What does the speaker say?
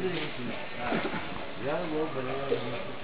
是你是哪个？原来我本来要。